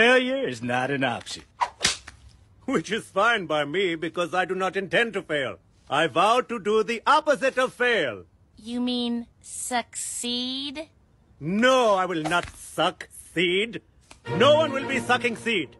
Failure is not an option. Which is fine by me because I do not intend to fail. I vow to do the opposite of fail. You mean succeed? No, I will not suck seed. No one will be sucking seed.